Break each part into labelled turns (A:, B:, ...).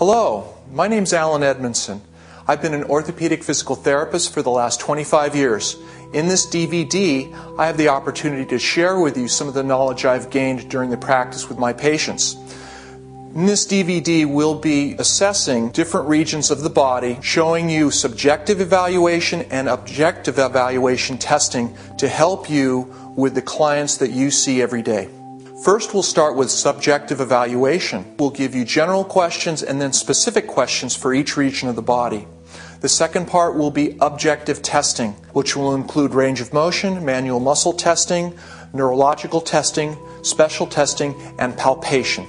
A: Hello, my name's Alan Edmondson. I've been an orthopedic physical therapist for the last 25 years. In this DVD, I have the opportunity to share with you some of the knowledge I've gained during the practice with my patients. In this DVD, we'll be assessing different regions of the body, showing you subjective evaluation and objective evaluation testing to help you with the clients that you see every day. First, we'll start with subjective evaluation. We'll give you general questions and then specific questions for each region of the body. The second part will be objective testing, which will include range of motion, manual muscle testing, neurological testing, special testing, and palpation.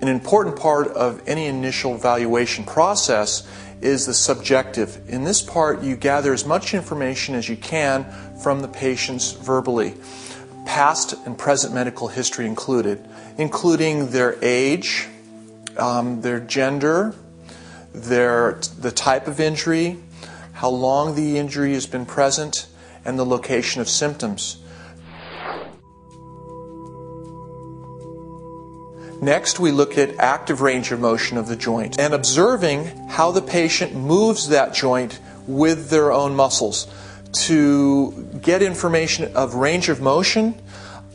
A: An important part of any initial evaluation process is the subjective. In this part, you gather as much information as you can from the patients verbally, past and present medical history included, including their age, um, their gender, their, the type of injury, how long the injury has been present, and the location of symptoms. Next, we look at active range of motion of the joint and observing how the patient moves that joint with their own muscles to get information of range of motion,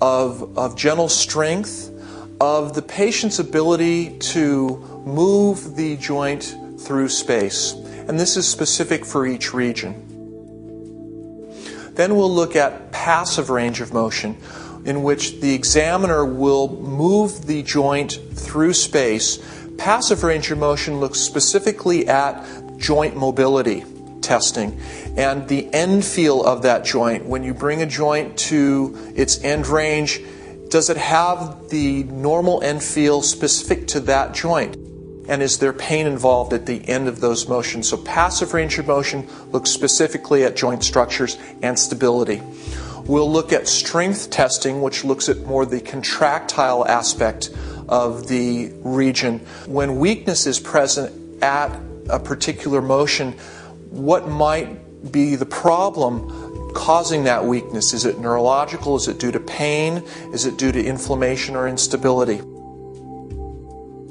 A: of, of gentle strength, of the patient's ability to move the joint through space. And this is specific for each region. Then we'll look at passive range of motion, in which the examiner will move the joint through space. Passive range of motion looks specifically at joint mobility testing and the end feel of that joint. When you bring a joint to its end range, does it have the normal end feel specific to that joint? And is there pain involved at the end of those motions? So, passive range of motion looks specifically at joint structures and stability. We'll look at strength testing, which looks at more the contractile aspect of the region. When weakness is present at a particular motion, what might be the problem causing that weakness? Is it neurological? Is it due to pain? Is it due to inflammation or instability?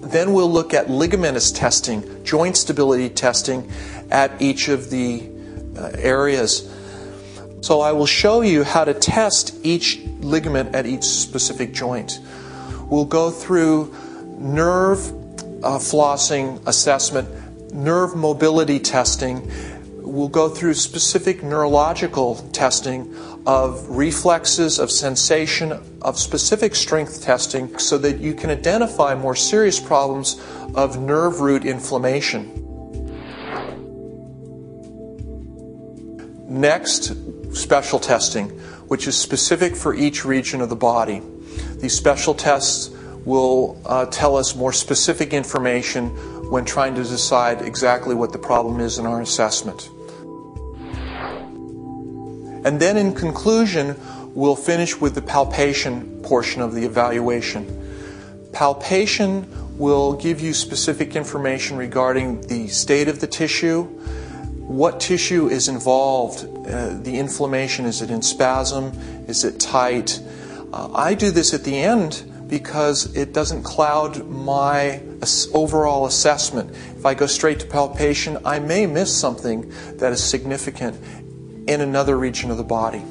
A: Then we'll look at ligamentous testing, joint stability testing at each of the uh, areas. So I will show you how to test each ligament at each specific joint. We'll go through nerve uh, flossing assessment, nerve mobility testing. We'll go through specific neurological testing of reflexes, of sensation, of specific strength testing so that you can identify more serious problems of nerve root inflammation. Next, special testing, which is specific for each region of the body. These special tests will uh, tell us more specific information when trying to decide exactly what the problem is in our assessment. And then, in conclusion, we'll finish with the palpation portion of the evaluation. Palpation will give you specific information regarding the state of the tissue, what tissue is involved, uh, the inflammation, is it in spasm, is it tight? Uh, I do this at the end because it doesn't cloud my overall assessment. If I go straight to palpation, I may miss something that is significant in another region of the body.